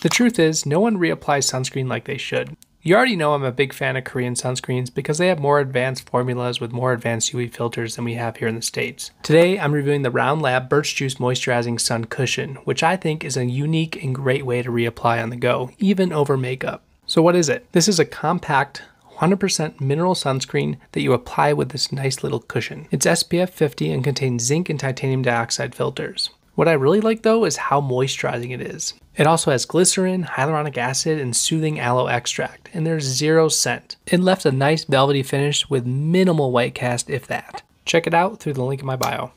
The truth is, no one reapplies sunscreen like they should. You already know I'm a big fan of Korean sunscreens because they have more advanced formulas with more advanced UV filters than we have here in the States. Today, I'm reviewing the Round Lab Birch Juice Moisturizing Sun Cushion, which I think is a unique and great way to reapply on the go, even over makeup. So what is it? This is a compact 100% mineral sunscreen that you apply with this nice little cushion. It's SPF 50 and contains zinc and titanium dioxide filters. What I really like though is how moisturizing it is. It also has glycerin, hyaluronic acid, and soothing aloe extract, and there's zero scent. It left a nice velvety finish with minimal white cast if that. Check it out through the link in my bio.